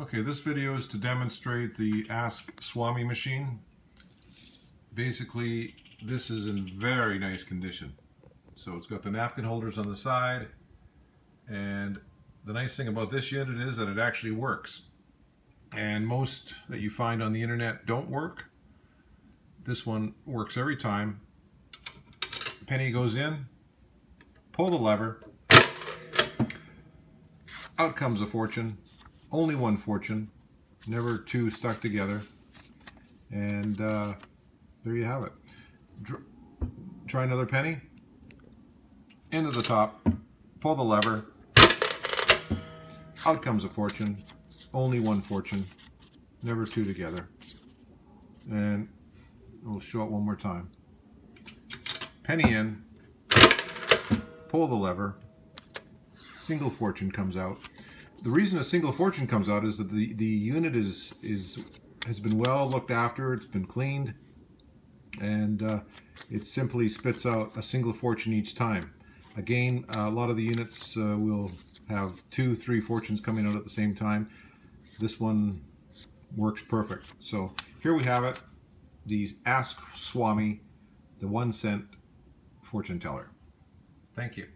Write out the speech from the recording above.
Okay, this video is to demonstrate the Ask Swami machine. Basically, this is in very nice condition. So it's got the napkin holders on the side, and the nice thing about this unit is that it actually works. And most that you find on the internet don't work. This one works every time. Penny goes in, pull the lever, out comes a fortune, only one fortune, never two stuck together. And uh, there you have it. Dr try another penny. Into the top, pull the lever, out comes a fortune, only one fortune, never two together. And we'll show it one more time. Penny in, pull the lever, single fortune comes out the reason a single fortune comes out is that the, the unit is, is has been well looked after, it's been cleaned, and uh, it simply spits out a single fortune each time. Again, a lot of the units uh, will have two, three fortunes coming out at the same time. This one works perfect. So here we have it, the Ask Swami, the one cent fortune teller. Thank you.